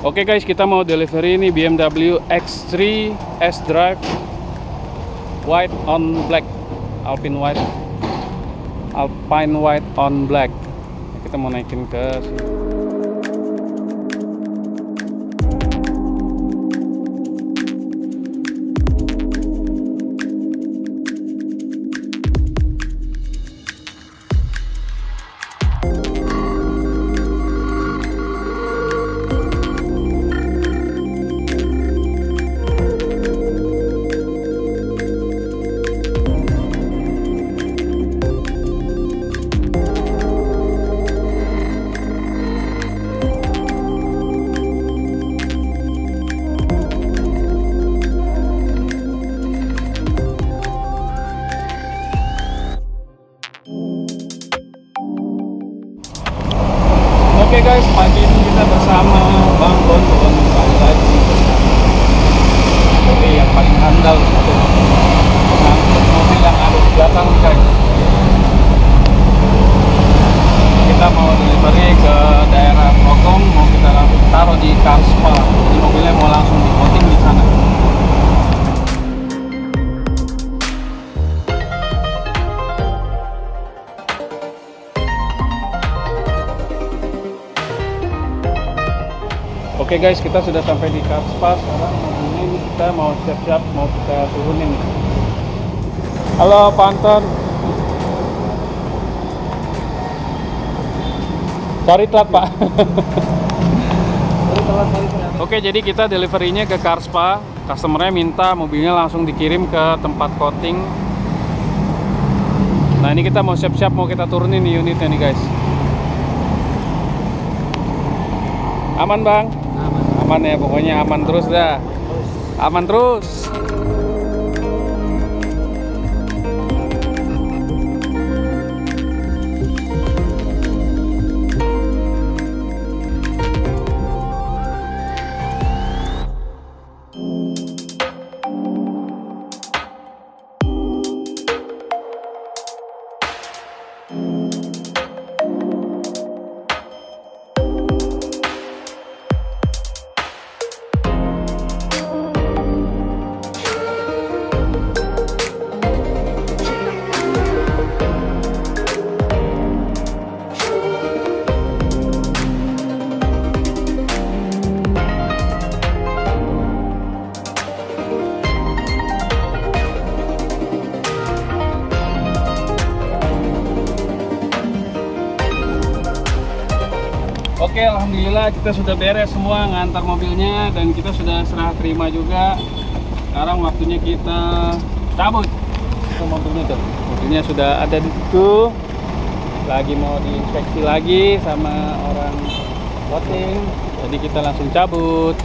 Oke guys, kita mau delivery ini BMW X3 S Drive white on black, Alpine white, Alpine white on black. Kita mau naikin ke sini. Oke guys, pagi ini kita bersama Bang Bon Bon kembali lagi Jadi yang paling handal Oke guys, kita sudah sampai di Karspa. Sekarang ini kita mau siap-siap mau kita turunin. Halo Pak Anton. Sorry telat Pak. Oke, jadi kita deliverynya ke Karspa. Customernya minta mobilnya langsung dikirim ke tempat coating. Nah ini kita mau siap-siap mau kita turunin nih unitnya nih guys. Aman bang? Aman. Aman ya, pokoknya aman terus dah. Aman terus. Oke, alhamdulillah kita sudah beres semua ngantar mobilnya dan kita sudah serah terima juga. Sekarang waktunya kita cabut ke mobilnya tuh. Mobilnya sudah ada di situ. Lagi mau diinspeksi lagi sama orang voting. Jadi kita langsung cabut.